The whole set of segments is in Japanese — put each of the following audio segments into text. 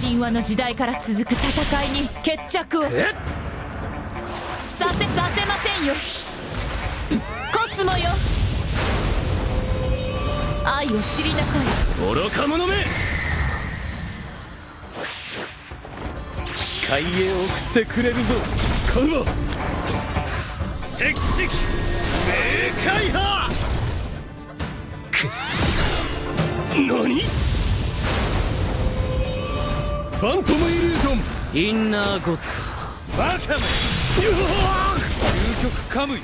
神話の時代から続く戦いに決着を。させさせませんよ。コスモよ。愛を知りなさい。愚か者め！視界へ送ってくれるぞ。コルモ石石明快派何？ファントムイリュージョンインナーゴッドバカめ究極カムイ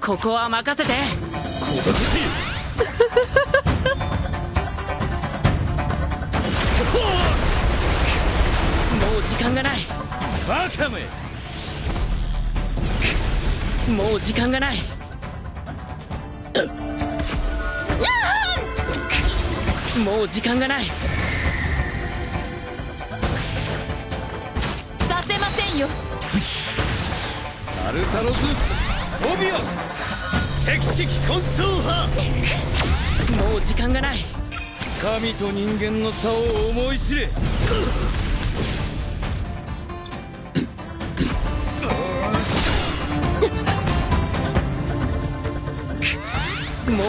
ここは任せて。もう時間がない。バカめもう時間がない。もう時間がない。させませんよ。タルタロスオビオス石式混沌派。もう時間がない。神と人間の差を思い知れ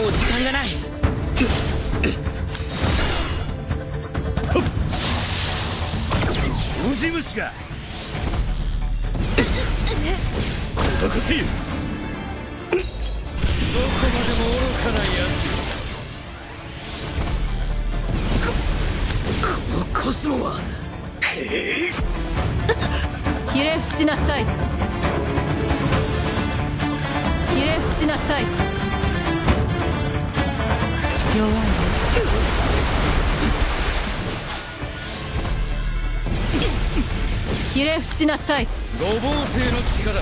もう時間がない。ウジ虫がここせよどこまでも愚かなやつこのコスモは。ひれ伏しなさい。ひれ伏しなさい弱い。ひれ伏しなさい。五芒星の力。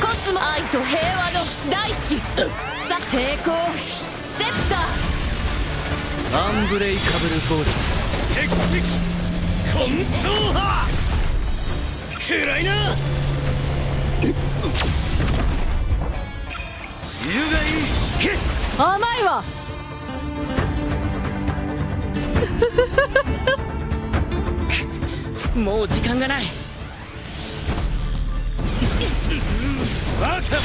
コスモ愛と平和の大地。さ成功。セプター。アンブレイカブルボー石式混沌派。暗いな甘いわ。デ ィもう時間がない。バカ。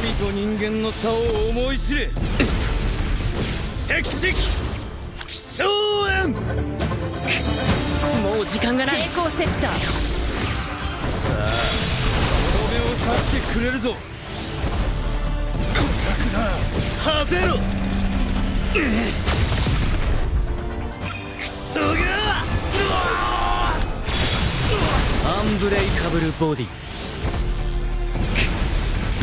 神と人間の差を思い知れ。石式奇想園もう時間がない。成功セプター。とどめを刺してくれるぞはぜろクソがアンブレイカブルボディ。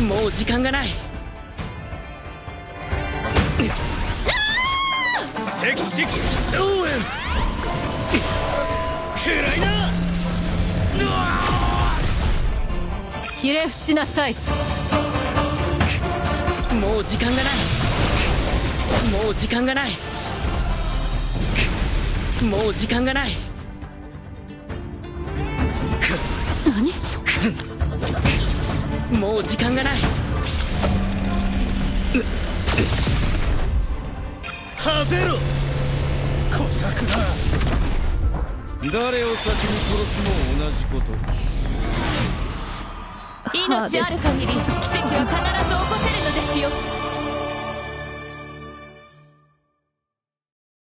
もう時間がない。石式奇想園暗いな。ひれ伏しなさいもう時間がない。もう時間がない。もう時間がない。何？もう時間がない。はぜろ。小作だ誰を先に殺すも同じこと。命ある限り奇跡は I feel?